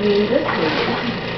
名字 들.